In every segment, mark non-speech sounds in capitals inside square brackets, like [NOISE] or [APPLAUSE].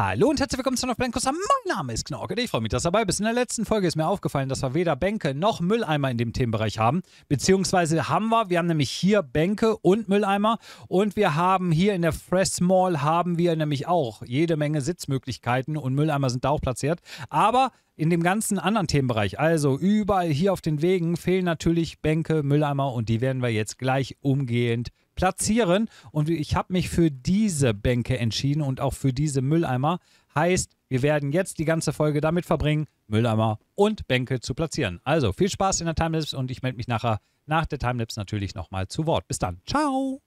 Hallo und herzlich willkommen zu noch Blankosa. Mein Name ist Knorke. Ich freue mich, dass du dabei bist. In der letzten Folge ist mir aufgefallen, dass wir weder Bänke noch Mülleimer in dem Themenbereich haben. Beziehungsweise haben wir, wir haben nämlich hier Bänke und Mülleimer und wir haben hier in der Fresh Mall haben wir nämlich auch jede Menge Sitzmöglichkeiten und Mülleimer sind da auch platziert. Aber in dem ganzen anderen Themenbereich, also überall hier auf den Wegen, fehlen natürlich Bänke, Mülleimer und die werden wir jetzt gleich umgehend platzieren. Und ich habe mich für diese Bänke entschieden und auch für diese Mülleimer. Heißt, wir werden jetzt die ganze Folge damit verbringen, Mülleimer und Bänke zu platzieren. Also viel Spaß in der Timelapse und ich melde mich nachher nach der Timelapse natürlich nochmal zu Wort. Bis dann. Ciao.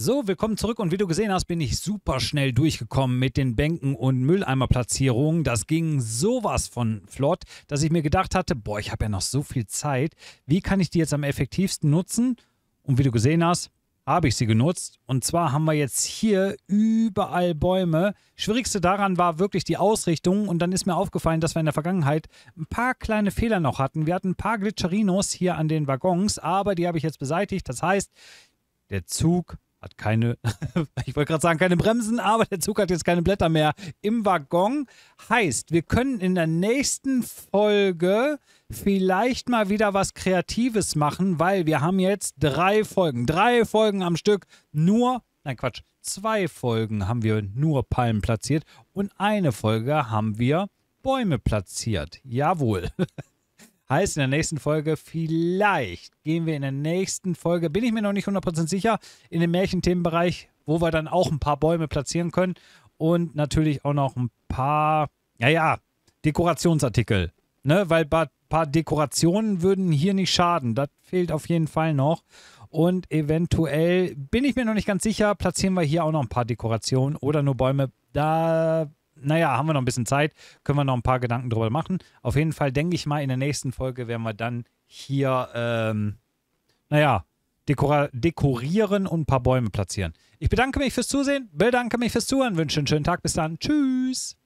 So, willkommen zurück und wie du gesehen hast, bin ich super schnell durchgekommen mit den Bänken und Mülleimerplatzierungen. Das ging sowas von flott, dass ich mir gedacht hatte, boah, ich habe ja noch so viel Zeit. Wie kann ich die jetzt am effektivsten nutzen? Und wie du gesehen hast, habe ich sie genutzt. Und zwar haben wir jetzt hier überall Bäume. Schwierigste daran war wirklich die Ausrichtung. Und dann ist mir aufgefallen, dass wir in der Vergangenheit ein paar kleine Fehler noch hatten. Wir hatten ein paar Glitcherinos hier an den Waggons, aber die habe ich jetzt beseitigt. Das heißt, der Zug hat keine, [LAUGHS] ich wollte gerade sagen, keine Bremsen, aber der Zug hat jetzt keine Blätter mehr im Waggon. Heißt, wir können in der nächsten Folge vielleicht mal wieder was Kreatives machen, weil wir haben jetzt drei Folgen, drei Folgen am Stück, nur, nein Quatsch, zwei Folgen haben wir nur Palmen platziert und eine Folge haben wir Bäume platziert. Jawohl. [LAUGHS] Heißt in der nächsten Folge, vielleicht gehen wir in der nächsten Folge, bin ich mir noch nicht 100% sicher, in den Märchenthemenbereich, wo wir dann auch ein paar Bäume platzieren können und natürlich auch noch ein paar, naja, Dekorationsartikel. Ne? Weil ein paar Dekorationen würden hier nicht schaden. Das fehlt auf jeden Fall noch. Und eventuell, bin ich mir noch nicht ganz sicher, platzieren wir hier auch noch ein paar Dekorationen oder nur Bäume. Da naja, haben wir noch ein bisschen Zeit, können wir noch ein paar Gedanken drüber machen. Auf jeden Fall denke ich mal, in der nächsten Folge werden wir dann hier, ähm, naja, dekora dekorieren und ein paar Bäume platzieren. Ich bedanke mich fürs Zusehen, bedanke mich fürs Zuhören, wünsche einen schönen Tag, bis dann. Tschüss.